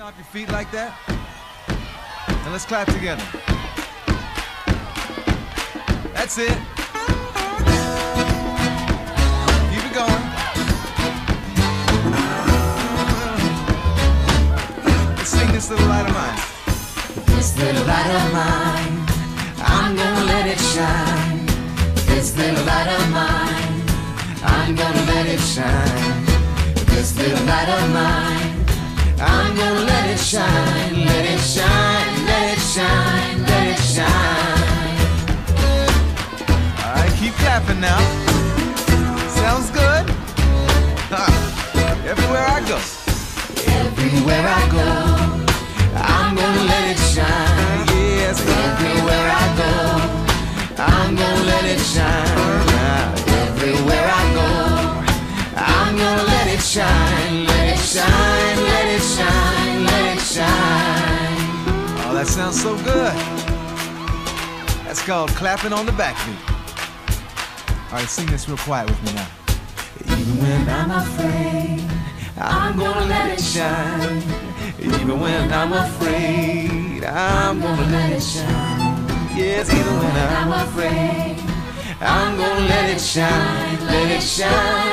Stomp your feet like that. And let's clap together. That's it. Keep it going. Let's sing this little light of mine. This little light of mine, I'm gonna let it shine. This little light of mine, I'm gonna let it shine. This little light of mine, I'm gonna shine, let it shine, let it shine, let it shine. All right, keep clapping now. Sounds good. Huh. Everywhere I go. Everywhere I go, I'm gonna let it shine. Yes, Everywhere I go, I'm gonna let it shine. Everywhere I go, I'm gonna let it shine, let it shine, sounds so good. That's called clapping on the backbeat. All right, sing this real quiet with me now. Even when I'm afraid, I'm gonna let it shine. Even when I'm afraid, I'm gonna let it shine. Yes, even when I'm afraid. I'm gonna let it shine, let it shine, let it shine, let it shine.